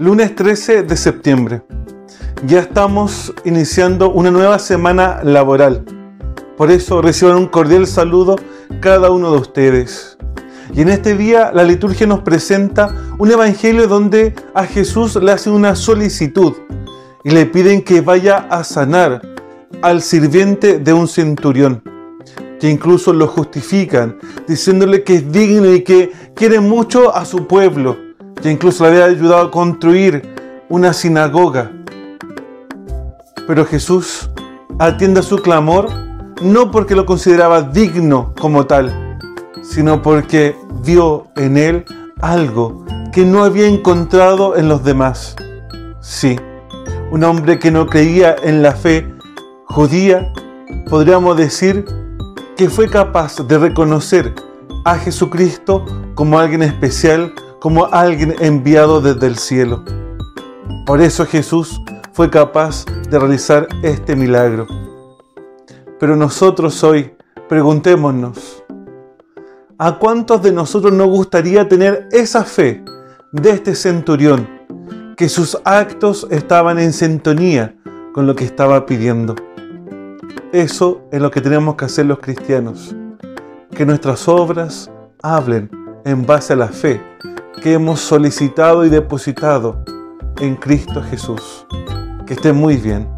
Lunes 13 de septiembre. Ya estamos iniciando una nueva semana laboral. Por eso reciban un cordial saludo cada uno de ustedes. Y en este día la liturgia nos presenta un evangelio donde a Jesús le hace una solicitud y le piden que vaya a sanar al sirviente de un centurión, que incluso lo justifican, diciéndole que es digno y que quiere mucho a su pueblo que incluso le había ayudado a construir una sinagoga. Pero Jesús atiende a su clamor no porque lo consideraba digno como tal, sino porque vio en él algo que no había encontrado en los demás. Sí, un hombre que no creía en la fe judía, podríamos decir que fue capaz de reconocer a Jesucristo como alguien especial, como alguien enviado desde el cielo. Por eso Jesús fue capaz de realizar este milagro. Pero nosotros hoy preguntémonos, ¿a cuántos de nosotros nos gustaría tener esa fe de este centurión, que sus actos estaban en sintonía con lo que estaba pidiendo? Eso es lo que tenemos que hacer los cristianos, que nuestras obras hablen en base a la fe que hemos solicitado y depositado en Cristo Jesús. Que esté muy bien.